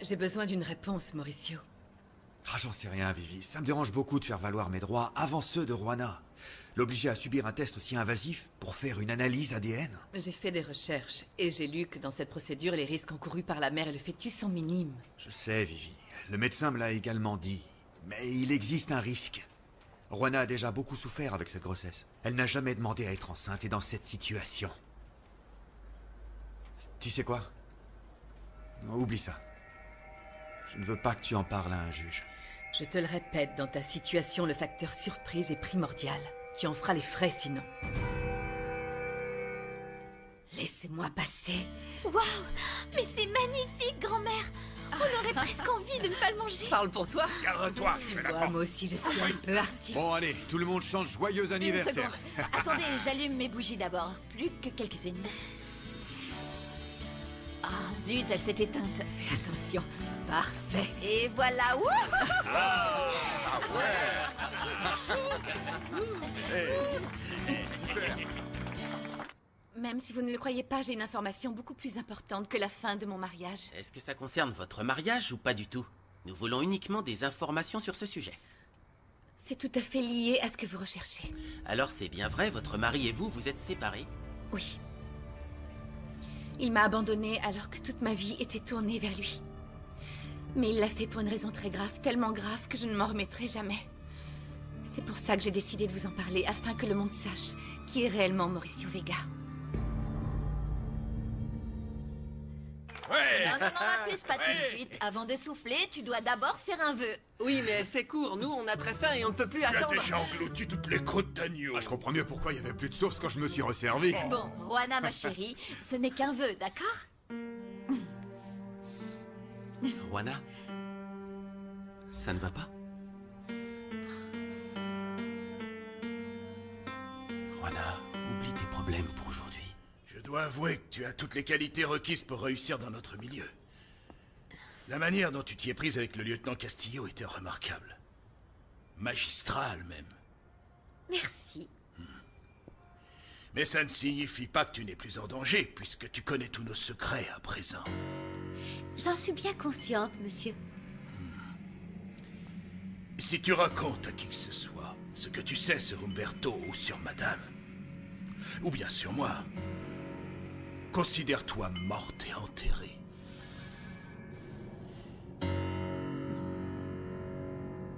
J'ai besoin d'une réponse, Mauricio. Ah, j'en sais rien, Vivi. Ça me dérange beaucoup de faire valoir mes droits avant ceux de Juana. L'obliger à subir un test aussi invasif pour faire une analyse ADN J'ai fait des recherches et j'ai lu que dans cette procédure, les risques encourus par la mère et le fœtus sont minimes. Je sais, Vivi. Le médecin me l'a également dit. Mais il existe un risque. Juana a déjà beaucoup souffert avec cette grossesse. Elle n'a jamais demandé à être enceinte et dans cette situation. Tu sais quoi? Oublie ça. Je ne veux pas que tu en parles à un juge. Je te le répète, dans ta situation, le facteur surprise est primordial. Tu en feras les frais sinon. Laissez-moi passer. Waouh Mais c'est magnifique, grand-mère On aurait presque envie de ne pas le manger Parle pour toi Garde-toi, je Tu vais la moi aussi, je suis un peu artiste. Bon, allez, tout le monde chante joyeux anniversaire. Attendez, j'allume mes bougies d'abord. Plus que quelques-unes. Ah, zut, elle s'est éteinte. Fais attention. Parfait. Et voilà, ouh Même si vous ne le croyez pas, j'ai une information beaucoup plus importante que la fin de mon mariage. Est-ce que ça concerne votre mariage ou pas du tout? Nous voulons uniquement des informations sur ce sujet. C'est tout à fait lié à ce que vous recherchez. Alors c'est bien vrai, votre mari et vous, vous êtes séparés? Oui. Il m'a abandonnée alors que toute ma vie était tournée vers lui. Mais il l'a fait pour une raison très grave, tellement grave que je ne m'en remettrai jamais. C'est pour ça que j'ai décidé de vous en parler, afin que le monde sache qui est réellement Mauricio Vega. Ouais Non, non, non, ma puce, pas tout de suite. Avant de souffler, tu dois d'abord faire un vœu. Oui, mais c'est court, nous on a très faim et on ne peut plus Tu as attendre. déjà englouti toutes les côtes d'agneau. Ah, je comprends mieux pourquoi il y avait plus de sauce quand je me suis resservi. Bon, Juana, ma chérie, ce n'est qu'un vœu, d'accord? Juana Ça ne va pas? Juana, oublie tes problèmes pour aujourd'hui. Je dois avouer que tu as toutes les qualités requises pour réussir dans notre milieu. La manière dont tu t'y es prise avec le lieutenant Castillo était remarquable. Magistrale même. Merci. Mais ça ne signifie pas que tu n'es plus en danger, puisque tu connais tous nos secrets à présent. J'en suis bien consciente, monsieur. Si tu racontes à qui que ce soit ce que tu sais sur Umberto ou sur Madame, ou bien sur moi, considère-toi morte et enterrée.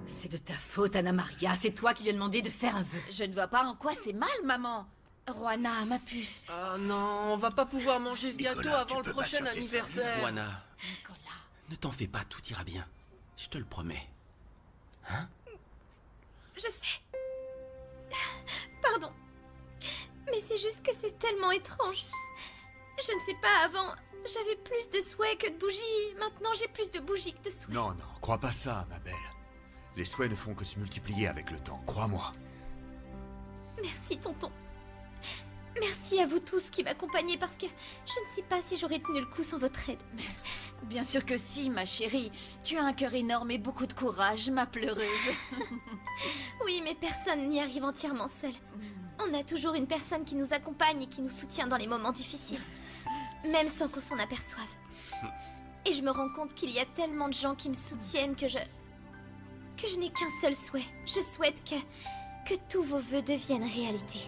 C'est de ta faute, Anna Maria. C'est toi qui lui as demandé de faire un vœu. Je ne vois pas en quoi c'est mal, maman. Juana, ma puce. Oh non, on va pas pouvoir manger ce Nicolas, gâteau avant le prochain anniversaire. Juana, Nicolas. ne t'en fais pas, tout ira bien. Je te le promets. Je sais. Pardon. Mais c'est juste que c'est tellement étrange. Je ne sais pas, avant, j'avais plus de souhaits que de bougies. Maintenant, j'ai plus de bougies que de souhaits. Non, non, crois pas ça, ma belle. Les souhaits ne font que se multiplier avec le temps, crois-moi. Merci, tonton. Merci à vous tous qui m'accompagnez parce que je ne sais pas si j'aurais tenu le coup sans votre aide. Bien sûr que si, ma chérie. Tu as un cœur énorme et beaucoup de courage, ma pleureuse. Oui, mais personne n'y arrive entièrement seul. On a toujours une personne qui nous accompagne et qui nous soutient dans les moments difficiles. Même sans qu'on s'en aperçoive. Et je me rends compte qu'il y a tellement de gens qui me soutiennent que je... que je n'ai qu'un seul souhait. Je souhaite que... que tous vos vœux deviennent réalité.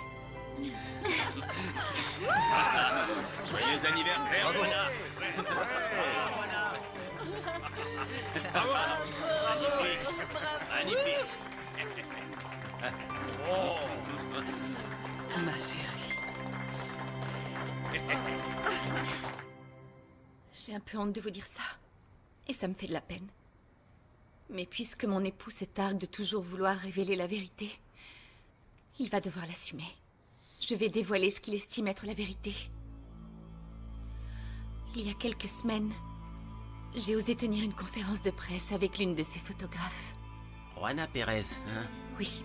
Joyeux anniversaire, Juana Magnifique J'ai un peu honte de vous dire ça. Et ça me fait de la peine. Mais puisque mon époux se targue de toujours vouloir révéler la vérité, il va devoir l'assumer. Je vais dévoiler ce qu'il estime être la vérité. Il y a quelques semaines, j'ai osé tenir une conférence de presse avec l'une de ses photographes. Juana Pérez, hein? Oui.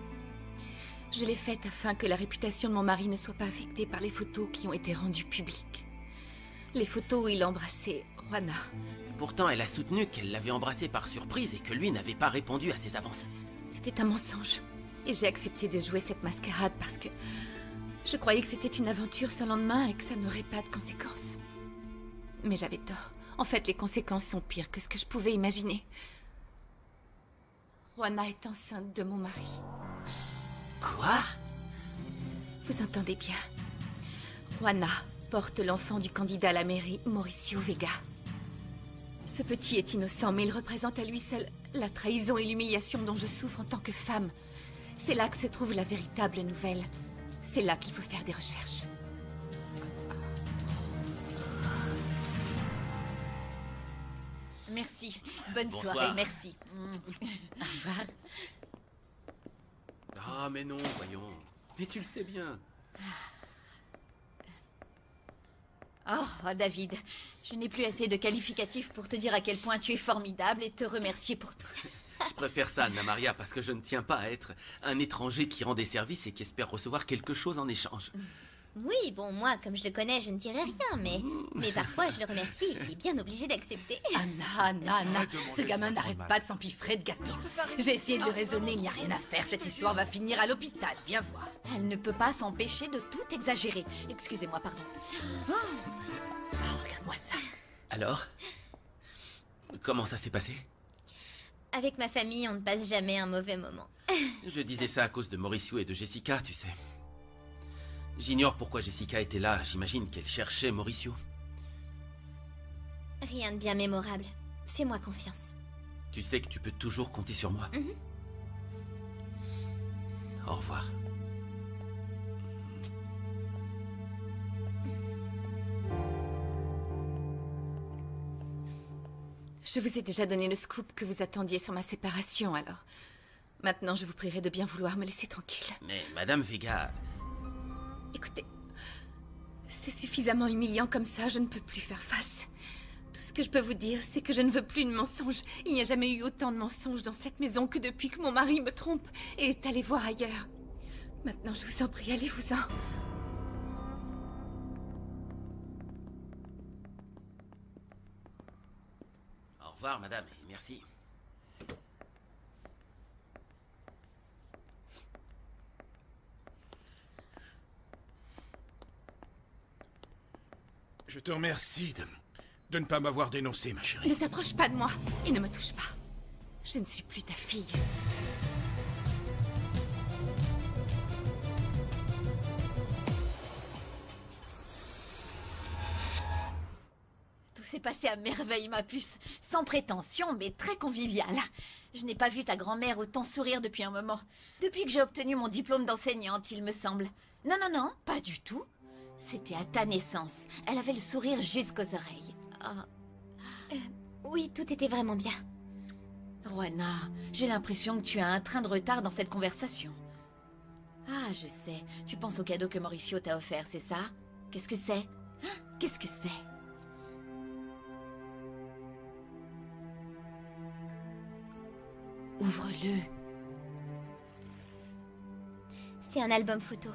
Je l'ai faite afin que la réputation de mon mari ne soit pas affectée par les photos qui ont été rendues publiques. Les photos où il embrassait Juana. Pourtant, elle a soutenu qu'elle l'avait embrassé par surprise et que lui n'avait pas répondu à ses avances. C'était un mensonge. Et j'ai accepté de jouer cette mascarade parce que je croyais que c'était une aventure sans lendemain et que ça n'aurait pas de conséquences. Mais j'avais tort. En fait, les conséquences sont pires que ce que je pouvais imaginer. Juana est enceinte de mon mari. Quoi? Vous entendez bien Juana porte l'enfant du candidat à la mairie, Mauricio Vega. Ce petit est innocent, mais il représente à lui seul la trahison et l'humiliation dont je souffre en tant que femme. C'est là que se trouve la véritable nouvelle. C'est là qu'il faut faire des recherches. Merci. Bonne Bonsoir. soirée, merci. Au revoir. Ah, mais non, voyons. Mais tu le sais bien. Oh, David, je n'ai plus assez de qualificatifs pour te dire à quel point tu es formidable et te remercier pour tout. Je préfère ça, Anna Maria, parce que je ne tiens pas à être un étranger qui rend des services et qui espère recevoir quelque chose en échange. Oui, bon, moi, comme je le connais, je ne dirai rien, mais, mais parfois je le remercie. Il est bien obligé d'accepter. Anna, Anna, Anna, ce gamin n'arrête pas de s'empiffrer de gâteaux. J'ai essayé de le raisonner, il n'y a rien à faire. Cette histoire va finir à l'hôpital, viens voir. Elle ne peut pas s'empêcher de tout exagérer. Excusez-moi, pardon. Oh, regarde-moi ça. Alors Comment ça s'est passé? Avec ma famille, on ne passe jamais un mauvais moment. Je disais ça à cause de Mauricio et de Jessica, tu sais. J'ignore pourquoi Jessica était là, j'imagine qu'elle cherchait Mauricio. Rien de bien mémorable. Fais-moi confiance. Tu sais que tu peux toujours compter sur moi. Mhm. Au revoir. Je vous ai déjà donné le scoop que vous attendiez sur ma séparation, alors. Maintenant, je vous prierai de bien vouloir me laisser tranquille. Mais Madame Vega, Écoutez, c'est suffisamment humiliant comme ça, je ne peux plus faire face. Tout ce que je peux vous dire, c'est que je ne veux plus de mensonges. Il n'y a jamais eu autant de mensonges dans cette maison que depuis que mon mari me trompe et est allé voir ailleurs. Maintenant, je vous en prie, allez-vous-en. au revoir Madame, et merci. Je te remercie de, ne pas m'avoir dénoncé, ma chérie. Ne t'approche pas de moi et ne me touche pas. Je ne suis plus ta fille. Tout s'est passé à merveille, ma puce. Sans prétention, mais très convivial. Je n'ai pas vu ta grand-mère autant sourire depuis un moment. Depuis que j'ai obtenu mon diplôme d'enseignante, il me semble. Non, non, non, pas du tout. C'était à ta naissance. Elle avait le sourire jusqu'aux oreilles. Ah. Euh, oui, tout était vraiment bien. Juana, j'ai l'impression que tu as un train de retard dans cette conversation. Ah, je sais. Tu penses au cadeau que Mauricio t'a offert, c'est ça? Qu'est-ce que c'est? Hein? Qu'est-ce que c'est? Ouvre-le. C'est un album photo.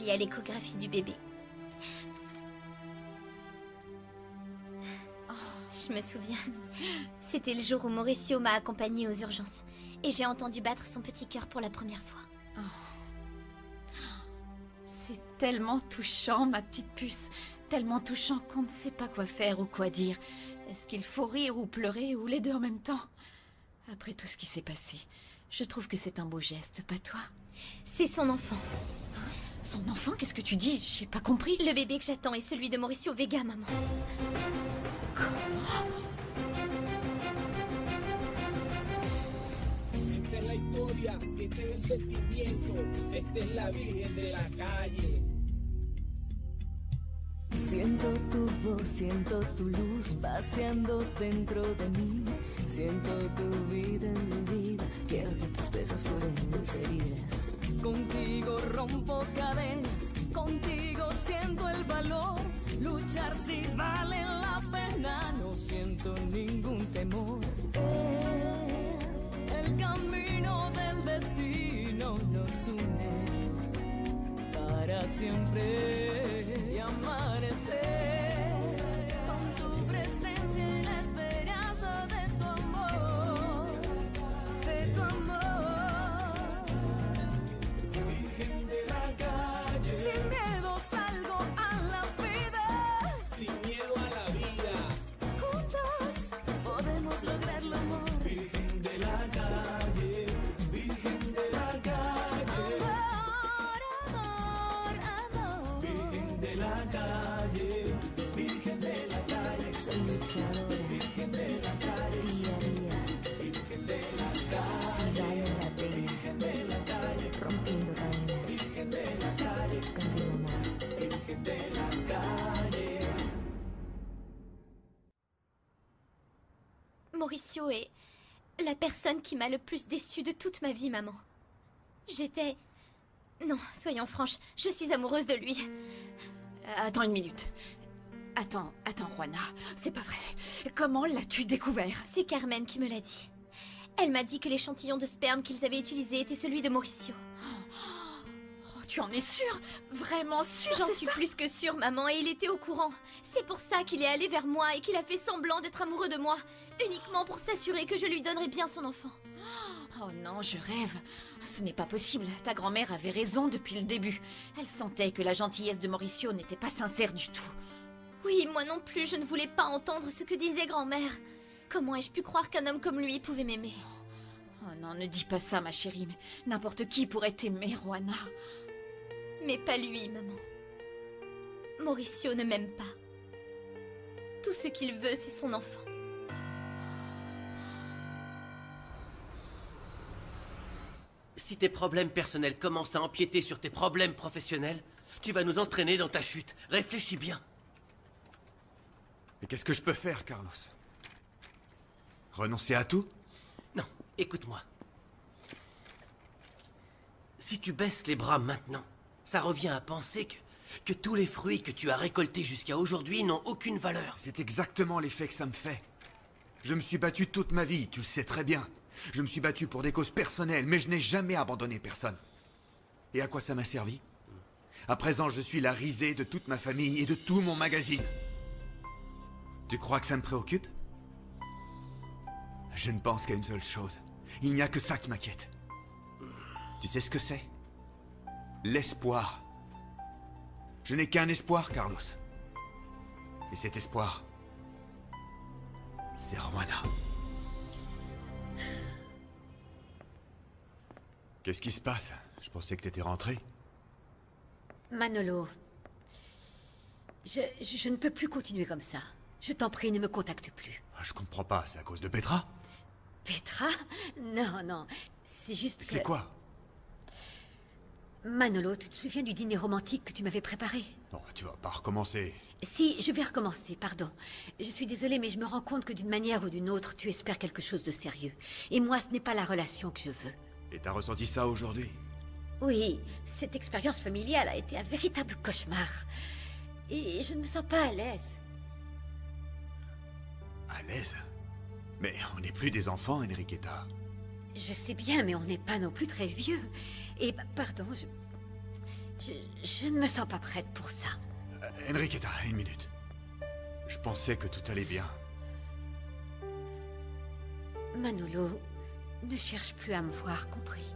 Il y a l'échographie du bébé. Oh, je me souviens. C'était le jour où Mauricio m'a accompagnée aux urgences. Et j'ai entendu battre son petit cœur pour la première fois. C'est tellement touchant, ma petite puce. Tellement touchant qu'on ne sait pas quoi faire ou quoi dire. Est-ce qu'il faut rire ou pleurer ou les deux en même temps? Après tout ce qui s'est passé, je trouve que c'est un beau geste, pas toi? C'est son enfant. Son enfant, qu'est-ce que tu dis? J'ai pas compris. Le bébé que j'attends est celui de Mauricio Vega, maman. Siento tu voz, siento tu luz paseando dentro de mí. Siento tu vida en mi vida. Quiero que tus besos curen mis heridas. Contigo rompo cadenas, contigo siento el valor. Luchar si vale la pena, no siento ningún temor. El, camino del destino nos une para siempre y amanecer de la calle. Mauricio est la personne qui m'a le plus déçue de toute ma vie, maman. J'étais... Non, soyons franches, je suis amoureuse de lui. Euh, Attends une minute. Attends, attends, Juana. C'est pas vrai. Comment l'as-tu découvert? C'est Carmen qui me l'a dit. Elle m'a dit que l'échantillon de sperme qu'ils avaient utilisé était celui de Mauricio. Oh, Tu en es sûre Vraiment sûre J'en suis plus que sûre, maman, et il était au courant. C'est pour ça qu'il est allé vers moi et qu'il a fait semblant d'être amoureux de moi, uniquement pour s'assurer que je lui donnerais bien son enfant. Oh non, je rêve. Ce n'est pas possible. Ta grand-mère avait raison depuis le début. Elle sentait que la gentillesse de Mauricio n'était pas sincère du tout. Oui, moi non plus, je ne voulais pas entendre ce que disait grand-mère. Comment ai-je pu croire qu'un homme comme lui pouvait m'aimer? Oh non, ne dis pas ça, ma chérie, mais n'importe qui pourrait t'aimer, Juana. Mais pas lui, maman. Mauricio ne m'aime pas. Tout ce qu'il veut, c'est son enfant. Si tes problèmes personnels commencent à empiéter sur tes problèmes professionnels, tu vas nous entraîner dans ta chute. Réfléchis bien. Mais qu'est-ce que je peux faire, Carlos? Renoncer à tout? Non, écoute-moi. Si tu baisses les bras maintenant, ça revient à penser que, que tous les fruits que tu as récoltés jusqu'à aujourd'hui n'ont aucune valeur. C'est exactement l'effet que ça me fait. Je me suis battu toute ma vie, tu le sais très bien. Je me suis battu pour des causes personnelles, mais je n'ai jamais abandonné personne. Et à quoi ça m'a servi? À présent, je suis la risée de toute ma famille et de tout mon magazine. Tu crois que ça me préoccupe? Je ne pense qu'à une seule chose. Il n'y a que ça qui m'inquiète. Tu sais ce que c'est? L'espoir. Je n'ai qu'un espoir, Carlos. Et cet espoir, c'est Rwanda. Qu'est-ce qui se passe? Je pensais que t'étais rentré. Manolo, je, je, je ne peux plus continuer comme ça. Je t'en prie, ne me contacte plus. Ah, Je comprends pas, c'est à cause de Petra? Petra? Non, non, c'est juste que... C'est quoi? Manolo, tu te souviens du dîner romantique que tu m'avais préparé? Non, tu vas pas recommencer. Si, je vais recommencer, pardon. Je suis désolée, mais je me rends compte que d'une manière ou d'une autre, tu espères quelque chose de sérieux. Et moi, ce n'est pas la relation que je veux. Et t'as ressenti ça aujourd'hui? Oui, cette expérience familiale a été un véritable cauchemar. Et je ne me sens pas à l'aise. À l'aise? Mais on n'est plus des enfants, Enriqueta. Je sais bien, mais on n'est pas non plus très vieux. Et pa- pardon, je... je... je ne me sens pas prête pour ça. Euh, Enriqueta, une minute. Je pensais que tout allait bien. Manolo, ne cherche plus à me voir, compris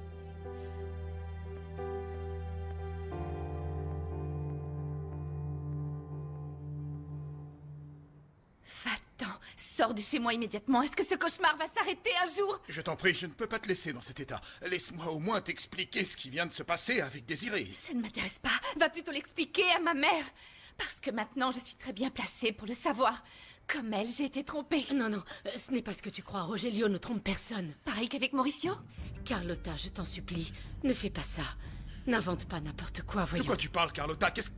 de chez moi immédiatement. Est-ce que ce cauchemar va s'arrêter un jour? Je t'en prie, je ne peux pas te laisser dans cet état. Laisse-moi au moins t'expliquer ce qui vient de se passer avec Désiré. Ça ne m'intéresse pas. Va plutôt l'expliquer à ma mère. Parce que maintenant, je suis très bien placée pour le savoir. Comme elle, j'ai été trompée. Non, non, ce n'est pas ce que tu crois. Rogelio ne trompe personne. Pareil qu'avec Mauricio? Carlotta, je t'en supplie, ne fais pas ça. N'invente pas n'importe quoi, De voyons. quoi tu parles, Carlotta? Qu'est-ce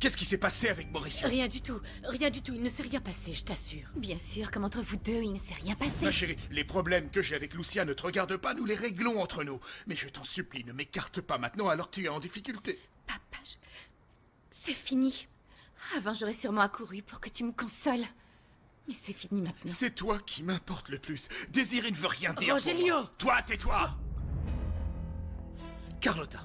qu'est-ce qui s'est passé avec Mauricio? Rien du tout, rien du tout, il ne s'est rien passé, je t'assure. Bien sûr, comme entre vous deux, il ne s'est rien passé. Ma chérie, les problèmes que j'ai avec Lucia ne te regardent pas, nous les réglons entre nous. Mais je t'en supplie, ne m'écarte pas maintenant alors que tu es en difficulté. Papa, je... c'est fini. Avant, j'aurais sûrement accouru pour que tu me consoles. Mais c'est fini maintenant. C'est toi qui m'importe le plus. Désiré ne veut rien dire. pour Rogelio moi. Toi, tais-toi Carlotta,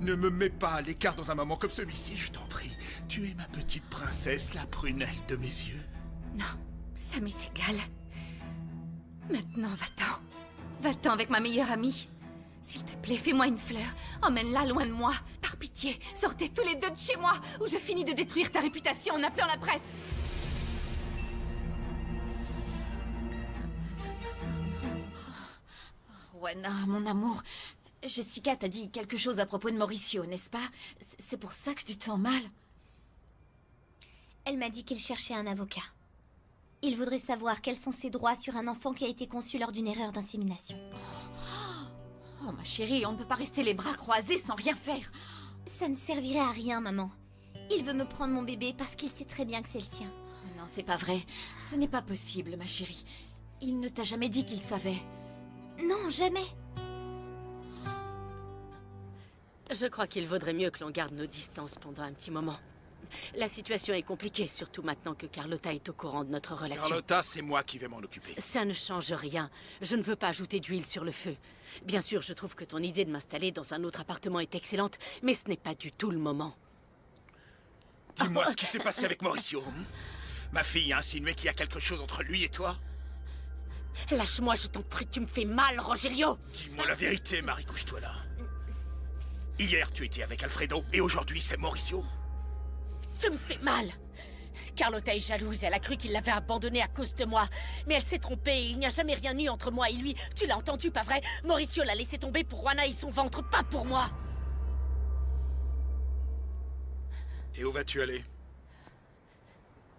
ne me mets pas à l'écart dans un moment comme celui-ci, je t'en prie. Tu es ma petite princesse, la prunelle de mes yeux. Non, ça m'est égal. Maintenant, va-t'en. Va-t'en avec ma meilleure amie. S'il te plaît, fais-moi une fleur. Emmène-la loin de moi. Par pitié, sortez tous les deux de chez moi, ou je finis de détruire ta réputation en appelant la presse. Juana, mon amour, Jessica t'a dit quelque chose à propos de Mauricio, n'est-ce pas? C'est pour ça que tu te sens mal Elle m'a dit qu'il cherchait un avocat. Il voudrait savoir quels sont ses droits sur un enfant qui a été conçu lors d'une erreur d'insémination. Oh ma chérie, on ne peut pas rester les bras croisés sans rien faire. Ça ne servirait à rien, maman. Il veut me prendre mon bébé parce qu'il sait très bien que c'est le sien. Non, c'est pas vrai. Ce n'est pas possible, ma chérie. Il ne t'a jamais dit qu'il savait. Non, jamais. Je crois qu'il vaudrait mieux que l'on garde nos distances pendant un petit moment. La situation est compliquée, surtout maintenant que Carlotta est au courant de notre relation. Carlotta, c'est moi qui vais m'en occuper. Ça ne change rien. Je ne veux pas ajouter d'huile sur le feu. Bien sûr, je trouve que ton idée de m'installer dans un autre appartement est excellente, mais ce n'est pas du tout le moment. Dis-moi ce qui s'est passé avec Mauricio. hein Ma fille a insinué qu'il y a quelque chose entre lui et toi Lâche-moi, je t'en prie, tu me fais mal, Rogelio Dis-moi la vérité, Marie, couche-toi là. Hier, tu étais avec Alfredo, et aujourd'hui, c'est Mauricio Tu me fais mal Carlotta est jalouse, elle a cru qu'il l'avait abandonnée à cause de moi. Mais elle s'est trompée, il n'y a jamais rien eu entre moi et lui. Tu l'as entendu, pas vrai? Mauricio l'a laissé tomber pour Juana et son ventre, pas pour moi Et où vas-tu aller?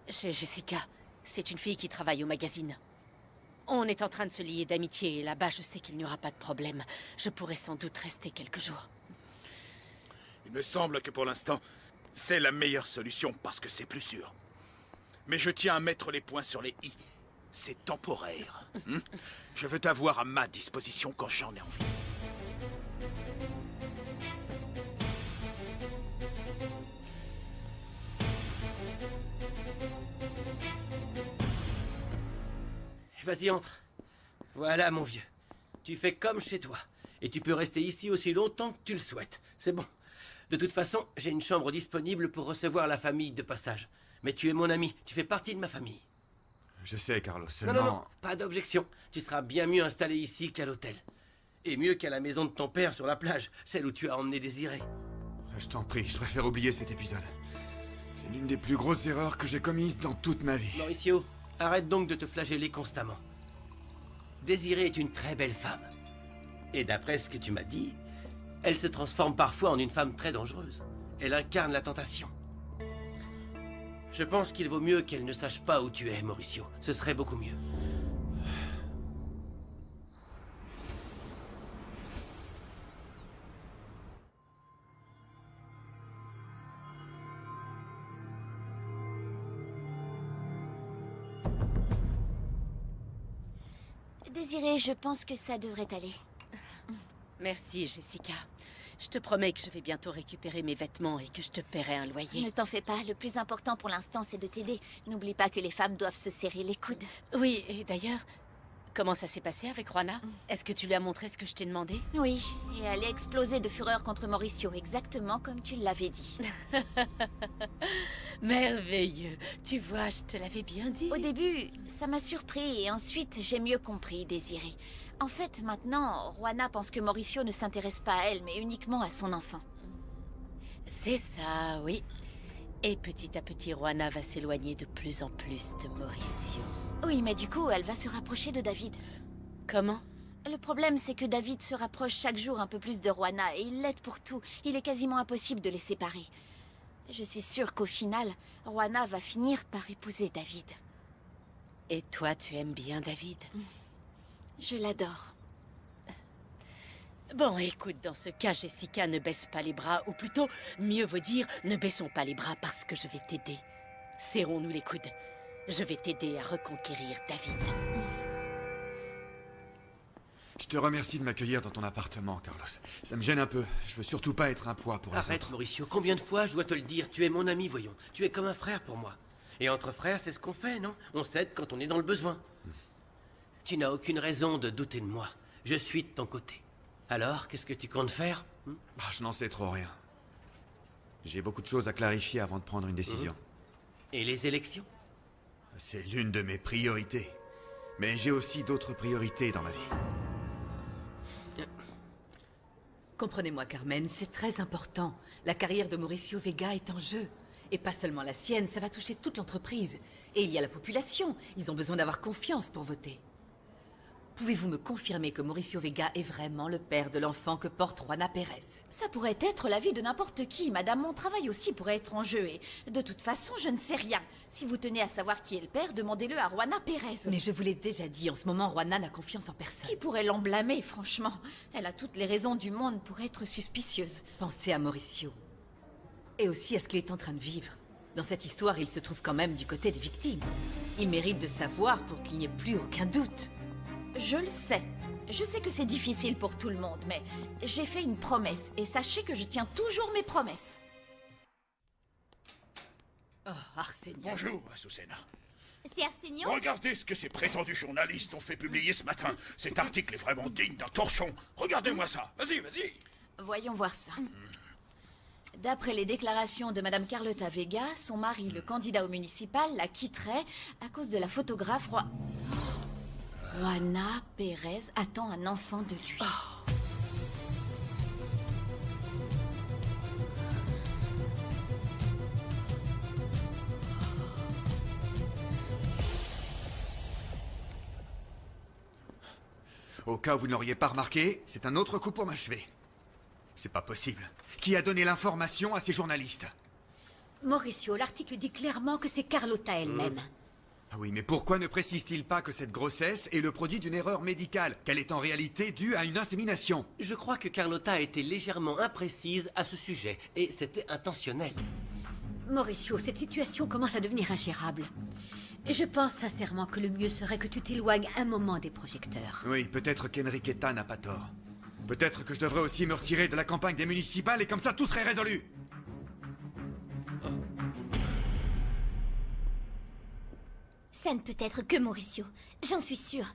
Chez Jessica. C'est une fille qui travaille au magazine. On est en train de se lier d'amitié et là-bas, je sais qu'il n'y aura pas de problème. Je pourrai sans doute rester quelques jours. Il me semble que pour l'instant, c'est la meilleure solution parce que c'est plus sûr. Mais je tiens à mettre les points sur les i. C'est temporaire. hein je veux t'avoir à ma disposition quand j'en ai envie. Vas-y, entre. Voilà, mon vieux. Tu fais comme chez toi. Et tu peux rester ici aussi longtemps que tu le souhaites. C'est bon. De toute façon, j'ai une chambre disponible pour recevoir la famille de passage. Mais tu es mon ami, tu fais partie de ma famille. Je sais, Carlos, Non, seulement... non, non, pas d'objection. Tu seras bien mieux installé ici qu'à l'hôtel. Et mieux qu'à la maison de ton père sur la plage, celle où tu as emmené Désiré. Je t'en prie, je préfère oublier cet épisode. C'est l'une des plus grosses erreurs que j'ai commises dans toute ma vie. Mauricio, arrête donc de te flageller constamment. Désirée est une très belle femme. Et d'après ce que tu m'as dit, elle se transforme parfois en une femme très dangereuse. Elle incarne la tentation. Je pense qu'il vaut mieux qu'elle ne sache pas où tu es, Mauricio. Ce serait beaucoup mieux. Désiré, je pense que ça devrait aller. Merci, Jessica. Je te promets que je vais bientôt récupérer mes vêtements et que je te paierai un loyer. Ne t'en fais pas, le plus important pour l'instant, c'est de t'aider. N'oublie pas que les femmes doivent se serrer les coudes. Oui, et d'ailleurs, comment ça s'est passé avec Juana Est-ce que tu lui as montré ce que je t'ai demandé? Oui, et elle est explosée de fureur contre Mauricio, exactement comme tu l'avais dit. Merveilleux. Tu vois, je te l'avais bien dit. Au début, ça m'a surpris et ensuite j'ai mieux compris, Désiré. En fait, maintenant, Juana pense que Mauricio ne s'intéresse pas à elle, mais uniquement à son enfant. C'est ça, oui. Et petit à petit, Juana va s'éloigner de plus en plus de Mauricio. Oui, mais du coup, elle va se rapprocher de David. Comment? Le problème, c'est que David se rapproche chaque jour un peu plus de Juana et il l'aide pour tout. Il est quasiment impossible de les séparer. Je suis sûre qu'au final, Juana va finir par épouser David. Et toi, tu aimes bien David? Je l'adore. Bon, écoute, dans ce cas, Jessica, ne baisse pas les bras, ou plutôt, mieux vaut dire, ne baissons pas les bras parce que je vais t'aider. Serrons-nous les coudes. Je vais t'aider à reconquérir David. Je te remercie de m'accueillir dans ton appartement, Carlos. Ça me gêne un peu. Je veux surtout pas être un poids pour les Arrête, autres. Mauricio. Combien de fois je dois te le dire Tu es mon ami, voyons. Tu es comme un frère pour moi. Et entre frères, c'est ce qu'on fait, non? On s'aide quand on est dans le besoin. Tu n'as aucune raison de douter de moi. Je suis de ton côté. Alors, qu'est-ce que tu comptes faire hmm? Ah, je n'en sais trop rien. J'ai beaucoup de choses à clarifier avant de prendre une décision. Et les élections? C'est l'une de mes priorités. Mais j'ai aussi d'autres priorités dans ma vie. Comprenez-moi, Carmen, c'est très important. La carrière de Mauricio Vega est en jeu. Et pas seulement la sienne, ça va toucher toute l'entreprise. Et il y a la population. Ils ont besoin d'avoir confiance pour voter. Pouvez-vous me confirmer que Mauricio Vega est vraiment le père de l'enfant que porte Juana Pérez? Ça pourrait être l'avis de n'importe qui, madame. Mon travail aussi pourrait être en jeu et de toute façon, je ne sais rien. Si vous tenez à savoir qui est le père, demandez-le à Juana Pérez. Mais je vous l'ai déjà dit, en ce moment, Juana n'a confiance en personne. Qui pourrait l'en blâmer, franchement? Elle a toutes les raisons du monde pour être suspicieuse. Pensez à Mauricio. Et aussi à ce qu'il est en train de vivre. Dans cette histoire, il se trouve quand même du côté des victimes. Il mérite de savoir pour qu'il n'y ait plus aucun doute. Je le sais. Je sais que c'est difficile pour tout le monde, mais j'ai fait une promesse et sachez que je tiens toujours mes promesses. Oh, Arsénio. Bonjour, Azucena. C'est Arsenio? Regardez ce que ces prétendus journalistes ont fait publier ce matin. Cet article est vraiment digne d'un torchon. Regardez-moi ça. Vas-y, vas-y. Voyons voir ça. D'après les déclarations de Madame Carlota Vega, son mari, le candidat au municipal, la quitterait à cause de la photographe Roi... Juana Pérez attend un enfant de lui. Au cas où vous ne l'auriez pas remarqué, c'est un autre coup pour m'achever. C'est pas possible. Qui a donné l'information à ces journalistes? Mauricio, l'article dit clairement que c'est Carlotta elle-même. Ah oui, mais pourquoi ne précise-t-il pas que cette grossesse est le produit d'une erreur médicale, qu'elle est en réalité due à une insémination? Je crois que Carlotta a été légèrement imprécise à ce sujet, et c'était intentionnel. Mauricio, cette situation commence à devenir ingérable. Je pense sincèrement que le mieux serait que tu t'éloignes un moment des projecteurs. Oui, peut-être qu'Enriqueta n'a pas tort. Peut-être que je devrais aussi me retirer de la campagne des municipales et comme ça tout serait résolu. Ça ne peut être que Mauricio. J'en suis sûre.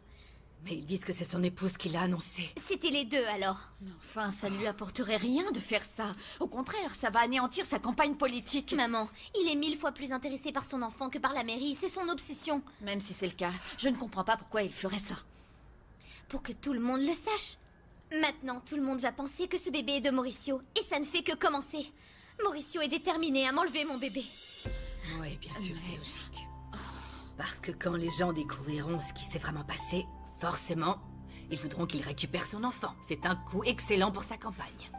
Mais ils disent que c'est son épouse qui l'a annoncé. C'était les deux alors. Mais enfin, ça ne lui apporterait rien de faire ça. Au contraire, ça va anéantir sa campagne politique. Maman, il est mille fois plus intéressé par son enfant que par la mairie. C'est son obsession. Même si c'est le cas, je ne comprends pas pourquoi il ferait ça. Pour que tout le monde le sache. Maintenant, tout le monde va penser que ce bébé est de Mauricio. Et ça ne fait que commencer. Mauricio est déterminé à m'enlever mon bébé. Oui, bien sûr, c'est logique. Parce que quand les gens découvriront ce qui s'est vraiment passé, forcément, ils voudront qu'il récupère son enfant. C'est un coup excellent pour sa campagne.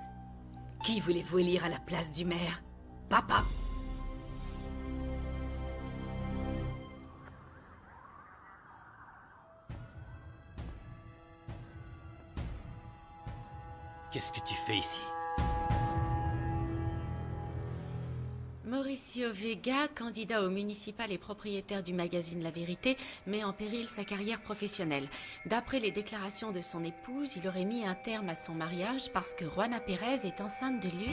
Qui voulez-vous élire à la place du maire? Papa Qu'est-ce que tu fais ici? Mauricio Vega, candidat au municipal et propriétaire du magazine La Vérité, met en péril sa carrière professionnelle. D'après les déclarations de son épouse, il aurait mis un terme à son mariage parce que Juana Pérez est enceinte de lui.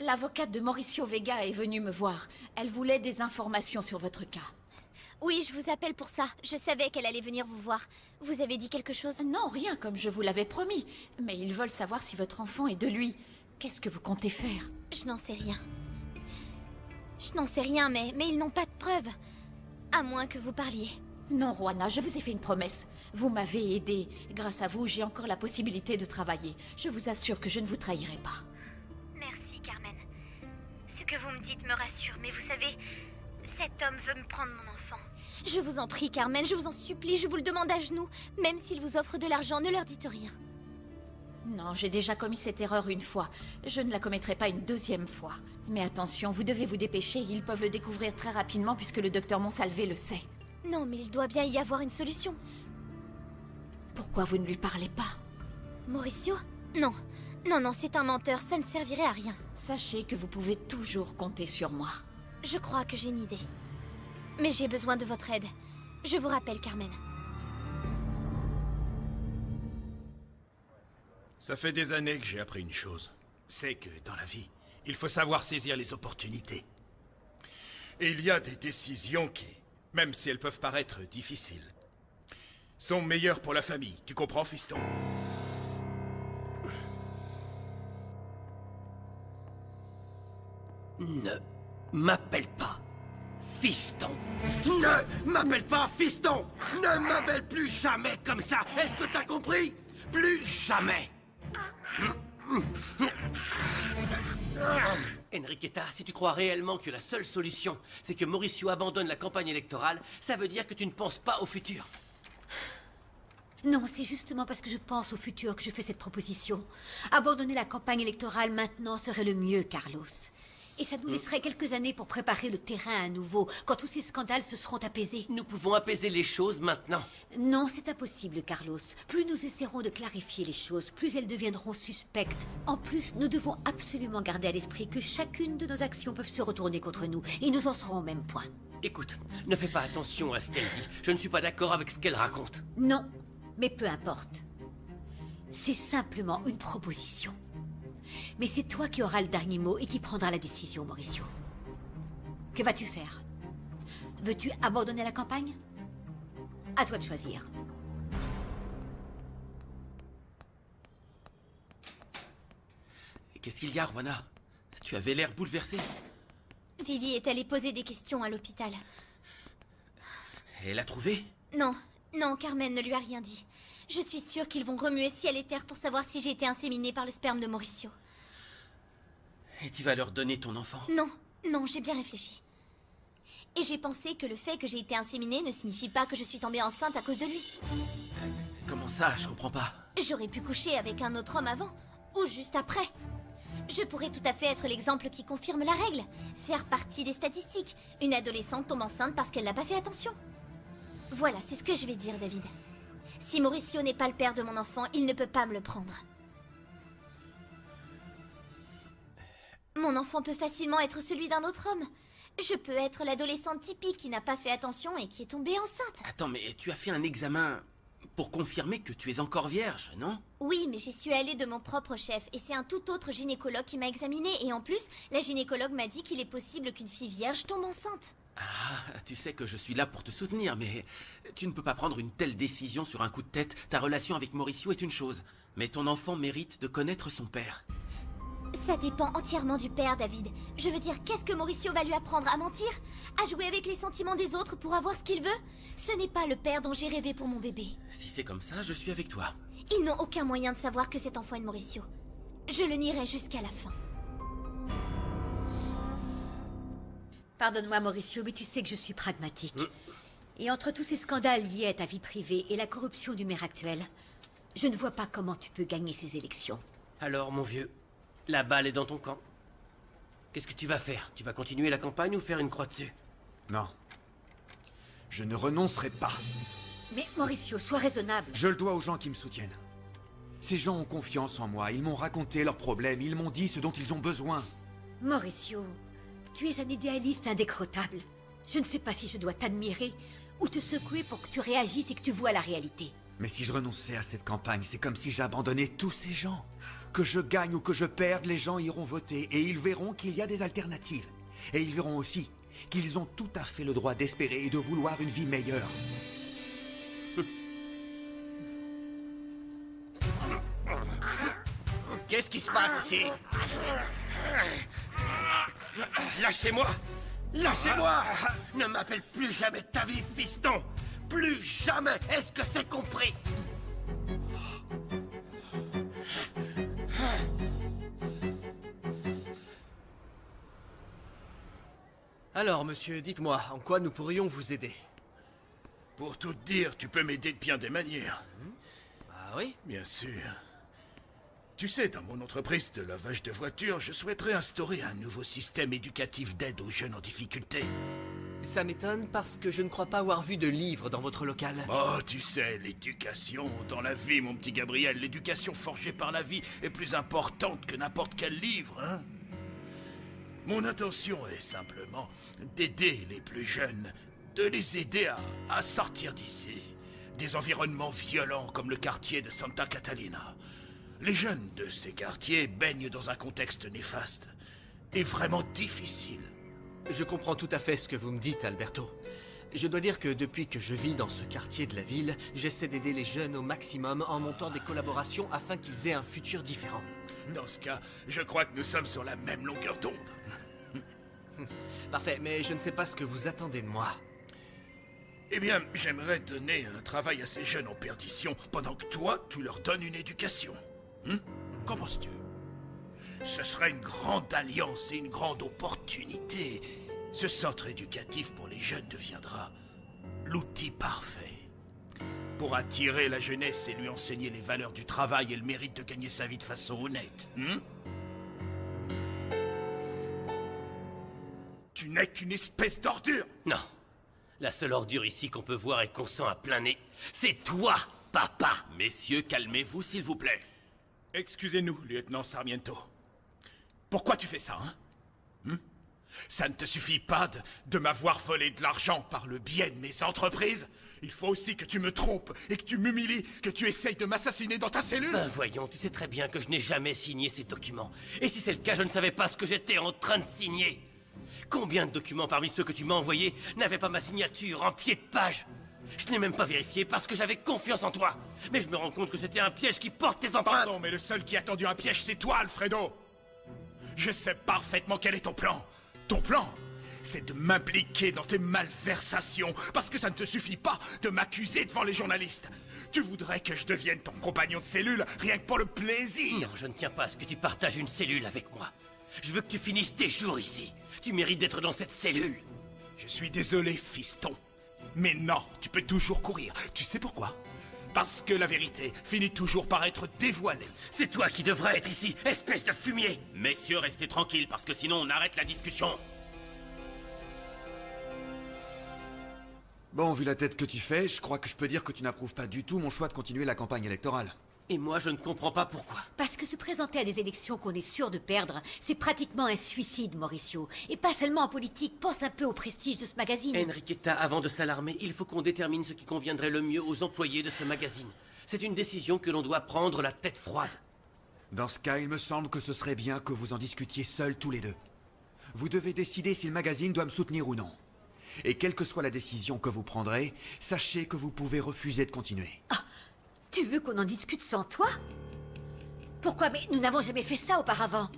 L'avocate de Mauricio Vega est venue me voir. Elle voulait des informations sur votre cas. Oui, je vous appelle pour ça. Je savais qu'elle allait venir vous voir. Vous avez dit quelque chose? Non, rien, comme je vous l'avais promis. Mais ils veulent savoir si votre enfant est de lui. Qu'est-ce que vous comptez faire? Je n'en sais rien. Je n'en sais rien, mais, mais ils n'ont pas de preuves. À moins que vous parliez. Non, Juana, je vous ai fait une promesse. Vous m'avez aidé. Grâce à vous, j'ai encore la possibilité de travailler. Je vous assure que je ne vous trahirai pas. Merci, Carmen. Ce que vous me dites me rassure, mais vous savez, cet homme veut me prendre mon enfant. Je vous en prie, Carmen, je vous en supplie, je vous le demande à genoux. Même s'il vous offre de l'argent, ne leur dites rien. Non, j'ai déjà commis cette erreur une fois. Je ne la commettrai pas une deuxième fois. Mais attention, vous devez vous dépêcher, ils peuvent le découvrir très rapidement puisque le docteur Monsalvé le sait. Non, mais il doit bien y avoir une solution. Pourquoi vous ne lui parlez pas? Mauricio? Non. Non, non, c'est un menteur, ça ne servirait à rien. Sachez que vous pouvez toujours compter sur moi. Je crois que j'ai une idée. Mais j'ai besoin de votre aide. Je vous rappelle, Carmen. Ça fait des années que j'ai appris une chose. C'est que dans la vie, il faut savoir saisir les opportunités. Et il y a des décisions qui, même si elles peuvent paraître difficiles, sont meilleures pour la famille. Tu comprends, fiston? Ne m'appelle pas fiston. Ne m'appelle pas fiston. Ne m'appelle plus jamais comme ça. Est-ce que t'as compris? Plus jamais. Enriqueta, si tu crois réellement que la seule solution, c'est que Mauricio abandonne la campagne électorale, ça veut dire que tu ne penses pas au futur. Non, c'est justement parce que je pense au futur que je fais cette proposition. Abandonner la campagne électorale maintenant serait le mieux, Carlos. Et ça nous laisserait quelques années pour préparer le terrain à nouveau, quand tous ces scandales se seront apaisés. Nous pouvons apaiser les choses maintenant. Non, c'est impossible, Carlos. Plus nous essaierons de clarifier les choses, plus elles deviendront suspectes. En plus, nous devons absolument garder à l'esprit que chacune de nos actions peuvent se retourner contre nous, et nous en serons au même point. Écoute, ne fais pas attention à ce qu'elle dit. Je ne suis pas d'accord avec ce qu'elle raconte. Non, mais peu importe. C'est simplement une proposition. Mais c'est toi qui auras le dernier mot et qui prendras la décision, Mauricio. Que vas-tu faire? Veux-tu abandonner la campagne? À toi de choisir. Qu'est-ce qu'il y a, Juana? Tu avais l'air bouleversée. Vivi est allée poser des questions à l'hôpital. Elle a trouvé? Non, non, Carmen ne lui a rien dit. Je suis sûre qu'ils vont remuer ciel et terre pour savoir si j'ai été inséminée par le sperme de Mauricio. Et tu vas leur donner ton enfant? Non, non, j'ai bien réfléchi. Et j'ai pensé que le fait que j'ai été inséminée ne signifie pas que je suis tombée enceinte à cause de lui. Comment ça? Je comprends pas. J'aurais pu coucher avec un autre homme avant, ou juste après. Je pourrais tout à fait être l'exemple qui confirme la règle. Faire partie des statistiques. Une adolescente tombe enceinte parce qu'elle n'a pas fait attention. Voilà, c'est ce que je vais dire, David. Si Mauricio n'est pas le père de mon enfant, il ne peut pas me le prendre. Mon enfant peut facilement être celui d'un autre homme. Je peux être l'adolescente typique qui n'a pas fait attention et qui est tombée enceinte. Attends, mais tu as fait un examen pour confirmer que tu es encore vierge, non? Oui, mais j'y suis allée de mon propre chef et c'est un tout autre gynécologue qui m'a examinée. Et en plus, la gynécologue m'a dit qu'il est possible qu'une fille vierge tombe enceinte. Ah, tu sais que je suis là pour te soutenir, mais tu ne peux pas prendre une telle décision sur un coup de tête. Ta relation avec Mauricio est une chose, mais ton enfant mérite de connaître son père. Ça dépend entièrement du père, David. Je veux dire, qu'est-ce que Mauricio va lui apprendre à mentir? À jouer avec les sentiments des autres pour avoir ce qu'il veut? Ce n'est pas le père dont j'ai rêvé pour mon bébé. Si c'est comme ça, je suis avec toi. Ils n'ont aucun moyen de savoir que cet enfant est de Mauricio. Je le nierai jusqu'à la fin. Pardonne-moi, Mauricio, mais tu sais que je suis pragmatique. Et entre tous ces scandales liés à ta vie privée et la corruption du maire actuel, je ne vois pas comment tu peux gagner ces élections. Alors, mon vieux, la balle est dans ton camp. Qu'est-ce que tu vas faire? Tu vas continuer la campagne ou faire une croix dessus? Non. Je ne renoncerai pas. Mais Mauricio, sois raisonnable. Je le dois aux gens qui me soutiennent. Ces gens ont confiance en moi, ils m'ont raconté leurs problèmes, ils m'ont dit ce dont ils ont besoin. Mauricio, tu es un idéaliste indécrottable. Je ne sais pas si je dois t'admirer ou te secouer pour que tu réagisses et que tu vois la réalité. Mais si je renonçais à cette campagne, c'est comme si j'abandonnais tous ces gens. Que je gagne ou que je perde, les gens iront voter et ils verront qu'il y a des alternatives. Et ils verront aussi qu'ils ont tout à fait le droit d'espérer et de vouloir une vie meilleure. Qu'est-ce qui se passe ici? Lâchez-moi Lâchez-moi Ne m'appelle plus jamais ta vie, fiston Plus jamais Est-ce que c'est compris? Alors, monsieur, dites-moi, en quoi nous pourrions vous aider? Pour tout te dire, tu peux m'aider de bien des manières. Ah oui? Bien sûr. Tu sais, dans mon entreprise de lavage de voitures, je souhaiterais instaurer un nouveau système éducatif d'aide aux jeunes en difficulté. Ça m'étonne parce que je ne crois pas avoir vu de livre dans votre local. Oh, tu sais, l'éducation, dans la vie, mon petit Gabriel, l'éducation forgée par la vie est plus importante que n'importe quel livre, hein Mon intention est simplement d'aider les plus jeunes, de les aider à, à sortir d'ici, des environnements violents comme le quartier de Santa Catalina. Les jeunes de ces quartiers baignent dans un contexte néfaste et vraiment difficile. Je comprends tout à fait ce que vous me dites, Alberto. Je dois dire que depuis que je vis dans ce quartier de la ville, j'essaie d'aider les jeunes au maximum en montant des collaborations afin qu'ils aient un futur différent. Dans ce cas, je crois que nous sommes sur la même longueur d'onde. Parfait, mais je ne sais pas ce que vous attendez de moi. Eh bien, j'aimerais donner un travail à ces jeunes en perdition pendant que toi, tu leur donnes une éducation. Hein Qu'en penses-tu? Ce serait une grande alliance et une grande opportunité. Ce centre éducatif pour les jeunes deviendra l'outil parfait pour attirer la jeunesse et lui enseigner les valeurs du travail et le mérite de gagner sa vie de façon honnête. hein tu n'es qu'une espèce d'ordure Non. La seule ordure ici qu'on peut voir et qu'on sent à plein nez, c'est toi, papa. Messieurs, calmez-vous, s'il vous plaît. Excusez-nous, lieutenant Sarmiento. Pourquoi tu fais ça, hein Hmm Ça ne te suffit pas de, de m'avoir volé de l'argent par le biais de mes entreprises Il faut aussi que tu me trompes et que tu m'humilies, que tu essayes de m'assassiner dans ta cellule Ben voyons, tu sais très bien que je n'ai jamais signé ces documents. Et si c'est le cas, je ne savais pas ce que j'étais en train de signer. Combien de documents parmi ceux que tu m'as envoyés n'avaient pas ma signature en pied de page? Je n'ai même pas vérifié parce que j'avais confiance en toi. Mais je me rends compte que c'était un piège qui porte tes empreintes. Pardon, mais le seul qui a tendu un piège, c'est toi, Alfredo Je sais parfaitement quel est ton plan. Ton plan c'est de m'impliquer dans tes malversations, parce que ça ne te suffit pas de m'accuser devant les journalistes. Tu voudrais que je devienne ton compagnon de cellule, rien que pour le plaisir. Non, je ne tiens pas à ce que tu partages une cellule avec moi. Je veux que tu finisses tes jours ici. Tu mérites d'être dans cette cellule. Je suis désolé, fiston. Mais non, tu peux toujours courir. Tu sais pourquoi? Parce que la vérité finit toujours par être dévoilée. C'est toi qui devrais être ici, espèce de fumier. Messieurs, restez tranquilles, parce que sinon on arrête la discussion. Bon, vu la tête que tu fais, je crois que je peux dire que tu n'approuves pas du tout mon choix de continuer la campagne électorale. Et moi, je ne comprends pas pourquoi. Parce que se présenter à des élections qu'on est sûr de perdre, c'est pratiquement un suicide, Mauricio. Et pas seulement en politique, pense un peu au prestige de ce magazine. Enriqueta, avant de s'alarmer, il faut qu'on détermine ce qui conviendrait le mieux aux employés de ce magazine. C'est une décision que l'on doit prendre la tête froide. Dans ce cas, il me semble que ce serait bien que vous en discutiez seuls tous les deux. Vous devez décider si le magazine doit me soutenir ou non. Et quelle que soit la décision que vous prendrez, sachez que vous pouvez refuser de continuer. Ah, tu veux qu'on en discute sans toi? Pourquoi Mais nous n'avons jamais fait ça auparavant.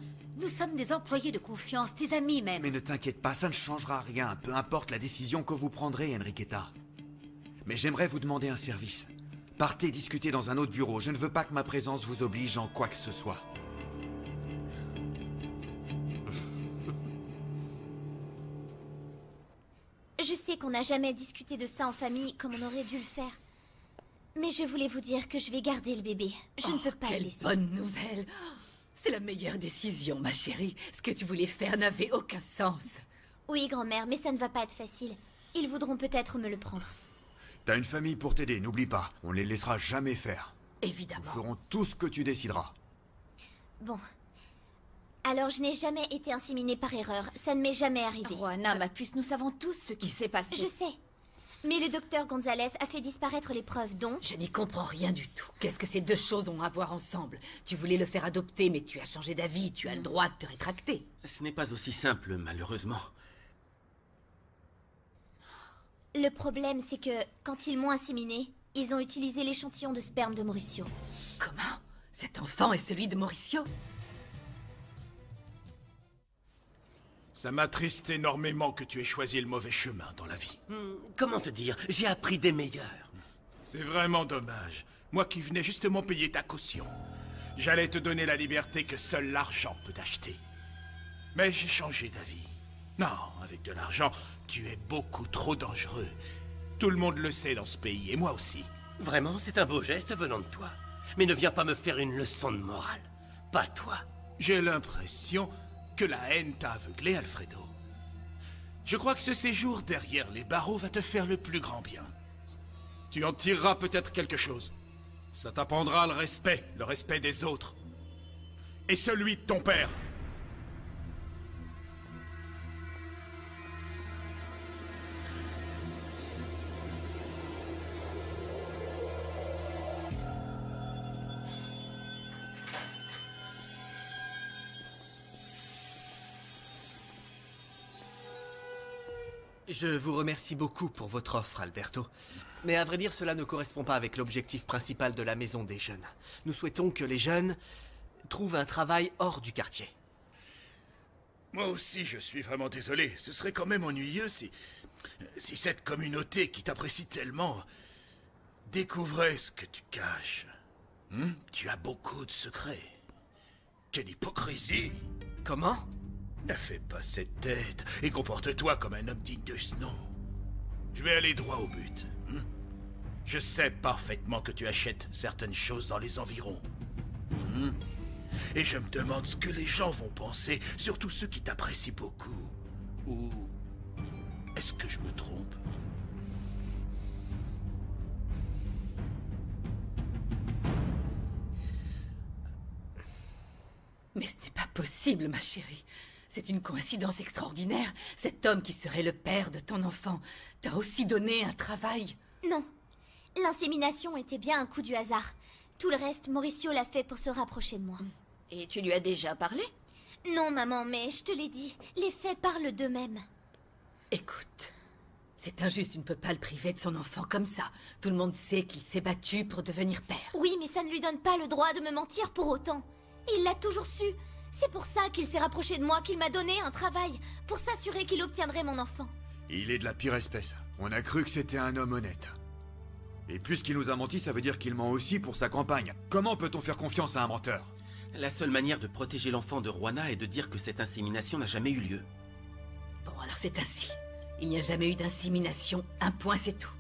Nous sommes des employés de confiance, des amis même. Mais ne t'inquiète pas, ça ne changera rien, peu importe la décision que vous prendrez, Enriqueta. Mais j'aimerais vous demander un service. Partez discuter dans un autre bureau, je ne veux pas que ma présence vous oblige en quoi que ce soit. Je sais qu'on n'a jamais discuté de ça en famille comme on aurait dû le faire. Mais je voulais vous dire que je vais garder le bébé. Je ne peux pas le Quelle laisser. bonne nouvelle C'est la meilleure décision, ma chérie. Ce que tu voulais faire n'avait aucun sens. Oui, grand-mère, mais ça ne va pas être facile. Ils voudront peut-être me le prendre. T'as une famille pour t'aider, n'oublie pas. On les laissera jamais faire. Évidemment. Nous ferons tout ce que tu décideras. Bon. Alors, je n'ai jamais été inséminée par erreur. Ça ne m'est jamais arrivé. Juana, ma puce, nous savons tous ce qui s'est passé. Je sais. Mais le docteur Gonzalez a fait disparaître les preuves, donc... Je n'y comprends rien du tout. Qu'est-ce que ces deux choses ont à voir ensemble? Tu voulais le faire adopter, mais tu as changé d'avis. Tu as le droit de te rétracter. Ce n'est pas aussi simple, malheureusement. Le problème, c'est que quand ils m'ont inséminée, ils ont utilisé l'échantillon de sperme de Mauricio. Comment? Cet enfant est celui de Mauricio? Ça m'attriste énormément que tu aies choisi le mauvais chemin dans la vie. Hmm, comment te dire? J'ai appris des meilleurs. C'est vraiment dommage. Moi qui venais justement payer ta caution. J'allais te donner la liberté que seul l'argent peut acheter. Mais j'ai changé d'avis. Non, avec de l'argent, tu es beaucoup trop dangereux. Tout le monde le sait dans ce pays, et moi aussi. Vraiment, c'est un beau geste venant de toi. Mais ne viens pas me faire une leçon de morale. Pas toi. J'ai l'impression que la haine t'a aveuglé, Alfredo. Je crois que ce séjour derrière les barreaux va te faire le plus grand bien. Tu en tireras peut-être quelque chose. Ça t'apprendra le respect, le respect des autres. Et celui de ton père. Je vous remercie beaucoup pour votre offre, Alberto. Mais à vrai dire, cela ne correspond pas avec l'objectif principal de la Maison des Jeunes. Nous souhaitons que les jeunes trouvent un travail hors du quartier. Moi aussi, je suis vraiment désolé. Ce serait quand même ennuyeux si... si cette communauté qui t'apprécie tellement découvrait ce que tu caches. Hmm tu as beaucoup de secrets. Quelle hypocrisie Comment? Ne fais pas cette tête et comporte-toi comme un homme digne de ce nom. Je vais aller droit au but. hmm Je sais parfaitement que tu achètes certaines choses dans les environs. Hmm. Et je me demande ce que les gens vont penser, surtout ceux qui t'apprécient beaucoup. Ou est-ce que je me trompe? Mais ce n'est pas possible, ma chérie. C'est une coïncidence extraordinaire. Cet homme qui serait le père de ton enfant t'a aussi donné un travail. Non. L'insémination était bien un coup du hasard. Tout le reste, Mauricio l'a fait pour se rapprocher de moi. Et tu lui as déjà parlé? Non, maman, mais je te l'ai dit, les faits parlent d'eux-mêmes. Écoute, c'est injuste, tu ne peux pas le priver de son enfant comme ça. Tout le monde sait qu'il s'est battu pour devenir père. Oui, mais ça ne lui donne pas le droit de me mentir pour autant. Il l'a toujours su. C'est pour ça qu'il s'est rapproché de moi, qu'il m'a donné un travail, pour s'assurer qu'il obtiendrait mon enfant. Il est de la pire espèce. On a cru que c'était un homme honnête. Et puisqu'il nous a menti, ça veut dire qu'il ment aussi pour sa campagne. Comment peut-on faire confiance à un menteur? La seule manière de protéger l'enfant de Juana est de dire que cette insémination n'a jamais eu lieu. Bon, alors c'est ainsi. Il n'y a jamais eu d'insémination. Un point, c'est tout.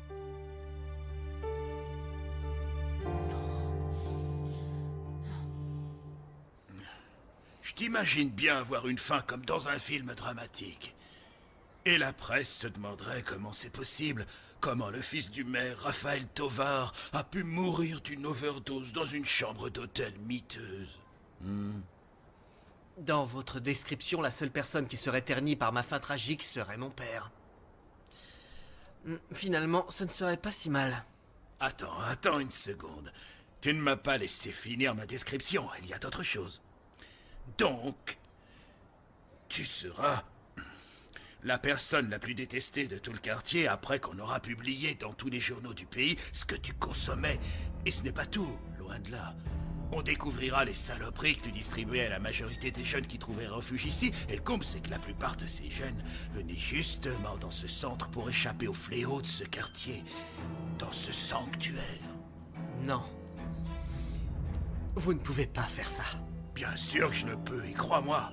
T'imagine bien avoir une fin comme dans un film dramatique. Et la presse se demanderait comment c'est possible, comment le fils du maire, Raphaël Tovar, a pu mourir d'une overdose dans une chambre d'hôtel miteuse. Hmm. Dans votre description, la seule personne qui serait ternie par ma fin tragique serait mon père. Hmm, Finalement, ce ne serait pas si mal. Attends, attends une seconde. Tu ne m'as pas laissé finir ma description, il y a d'autres choses. Donc, tu seras la personne la plus détestée de tout le quartier après qu'on aura publié dans tous les journaux du pays ce que tu consommais. Et ce n'est pas tout, loin de là. On découvrira les saloperies que tu distribuais à la majorité des jeunes qui trouvaient refuge ici. Et le comble, c'est que la plupart de ces jeunes venaient justement dans ce centre pour échapper au fléau de ce quartier, dans ce sanctuaire. Non. Vous ne pouvez pas faire ça. Bien sûr que je ne peux, et crois-moi,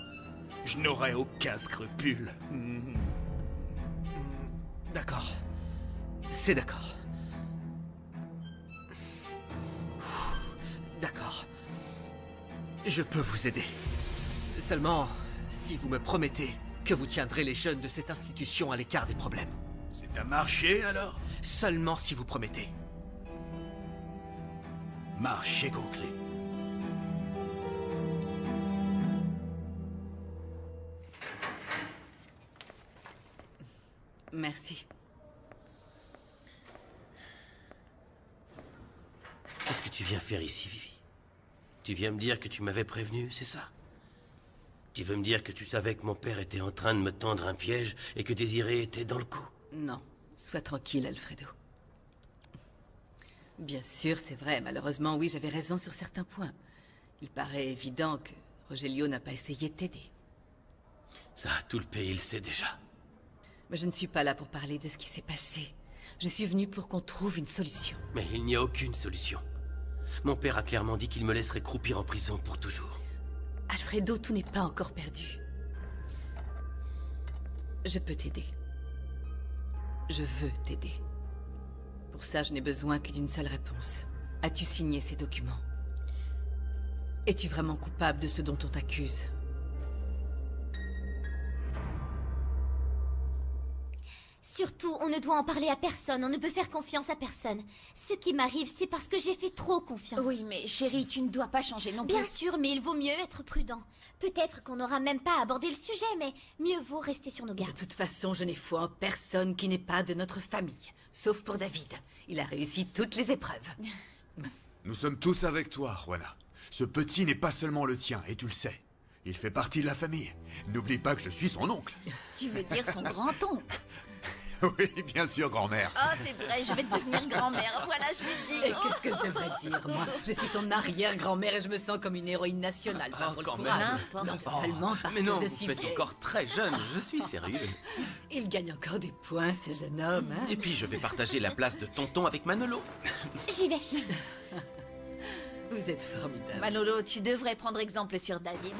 je n'aurai aucun scrupule. D'accord. C'est d'accord. D'accord. Je peux vous aider. Seulement, si vous me promettez que vous tiendrez les jeunes de cette institution à l'écart des problèmes. C'est un marché alors? Seulement si vous promettez. Marché concret. Merci. Qu'est-ce que tu viens faire ici, Vivi? Tu viens me dire que tu m'avais prévenu, c'est ça? Tu veux me dire que tu savais que mon père était en train de me tendre un piège et que Désiré était dans le coup? Non, sois tranquille, Alfredo. Bien sûr, c'est vrai. Malheureusement, oui, j'avais raison sur certains points. Il paraît évident que Rogelio n'a pas essayé de t'aider. Ça, tout le pays le sait déjà. Mais je ne suis pas là pour parler de ce qui s'est passé. Je suis venue pour qu'on trouve une solution. Mais il n'y a aucune solution. Mon père a clairement dit qu'il me laisserait croupir en prison pour toujours. Alfredo, tout n'est pas encore perdu. Je peux t'aider. Je veux t'aider. Pour ça, je n'ai besoin que d'une seule réponse. As-tu signé ces documents? Es-tu vraiment coupable de ce dont on t'accuse? Surtout, on ne doit en parler à personne, on ne peut faire confiance à personne. Ce qui m'arrive, c'est parce que j'ai fait trop confiance. Oui, mais chérie, tu ne dois pas changer non plus. Bien sûr, mais il vaut mieux être prudent. Peut-être qu'on n'aura même pas abordé le sujet, mais mieux vaut rester sur nos gardes. De toute façon, je n'ai foi en personne qui n'est pas de notre famille. Sauf pour David. Il a réussi toutes les épreuves. Nous sommes tous avec toi, Juana. Ce petit n'est pas seulement le tien, et tu le sais. Il fait partie de la famille. N'oublie pas que je suis son oncle. Tu veux dire son grand-oncle Oui, bien sûr, grand-mère. Oh, c'est vrai, je vais devenir grand-mère. Voilà, je l'ai dit. Et qu'est-ce que je devrais dire, moi? Je suis son arrière-grand-mère et je me sens comme une héroïne nationale. Le quand même. Non seulement parce mais non, que je vous suis faites encore très jeune, je suis sérieux. Il gagne encore des points, ce jeune homme. Hein Et puis je vais partager la place de tonton avec Manolo. J'y vais. Vous êtes formidable. Manolo, tu devrais prendre exemple sur David.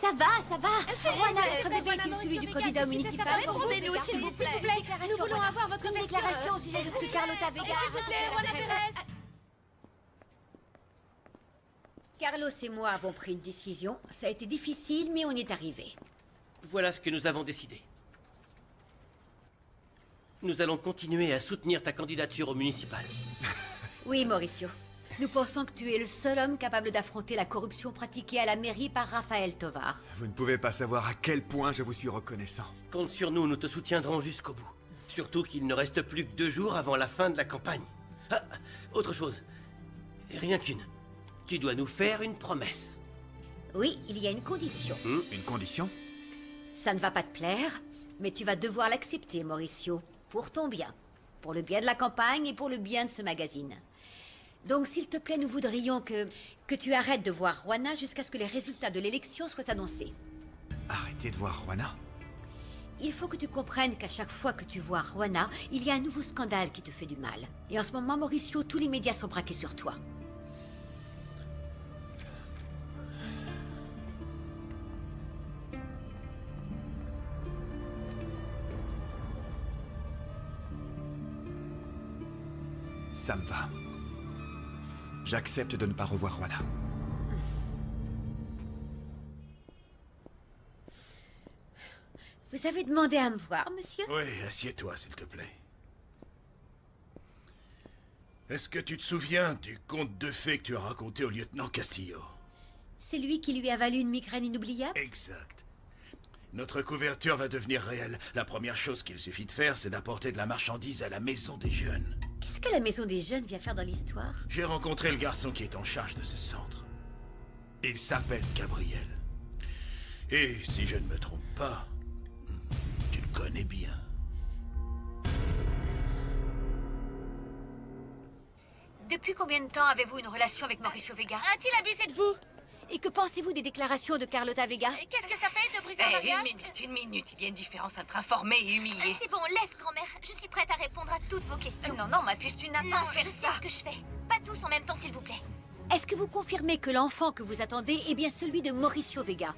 Ça va, ça va. Juana, vrai, votre bébé est-il celui du candidat municipal Répondez-nous, s'il vous plaît. Nous voulons avoir votre déclaration au sujet de ce que Carlota Vega... S'il vous plaît, Juana Pérez. Carlos et moi avons pris une décision. Ça a été difficile, mais on y est arrivé. Voilà ce que nous avons décidé. Nous allons continuer à soutenir ta candidature au municipal. Oui, Mauricio. Nous pensons que tu es le seul homme capable d'affronter la corruption pratiquée à la mairie par Raphaël Tovar. Vous ne pouvez pas savoir à quel point je vous suis reconnaissant. Compte sur nous, nous te soutiendrons jusqu'au bout. Surtout qu'il ne reste plus que deux jours avant la fin de la campagne. Ah, autre chose. Rien qu'une. Tu dois nous faire une promesse. Oui, il y a une condition. Une condition? Ça ne va pas te plaire, mais tu vas devoir l'accepter, Mauricio. Pour ton bien. Pour le bien de la campagne et pour le bien de ce magazine. Donc, s'il te plaît, nous voudrions que, que tu arrêtes de voir Juana jusqu'à ce que les résultats de l'élection soient annoncés. Arrêtez de voir Juana? Il faut que tu comprennes qu'à chaque fois que tu vois Juana, il y a un nouveau scandale qui te fait du mal. Et en ce moment, Mauricio, tous les médias sont braqués sur toi. Ça me va. J'accepte de ne pas revoir Juana. Vous avez demandé à me voir, monsieur? Oui, assieds-toi, s'il te plaît. Est-ce que tu te souviens du conte de fées que tu as raconté au lieutenant Castillo? C'est lui qui lui a valu une migraine inoubliable? Exact. Notre couverture va devenir réelle. La première chose qu'il suffit de faire, c'est d'apporter de la marchandise à la maison des jeunes. Qu'est-ce que la maison des jeunes vient faire dans l'histoire? J'ai rencontré le garçon qui est en charge de ce centre. Il s'appelle Gabriel. Et si je ne me trompe pas, tu le connais bien. Depuis combien de temps avez-vous une relation avec Mauricio Vega? A-t-il abusé de vous? Et que pensez-vous des déclarations de Carlota Vega Qu'est-ce que ça fait de briser un Eh, mariage une minute, une minute. Il y a une différence entre informer et humilier. C'est bon, laisse, grand-mère. Je suis prête à répondre à toutes vos questions. Non, non, ma puce, tu n'as pas à faire je ça. sais ce que je fais. Pas tous en même temps, s'il vous plaît. Est-ce que vous confirmez que l'enfant que vous attendez est bien celui de Mauricio Vega?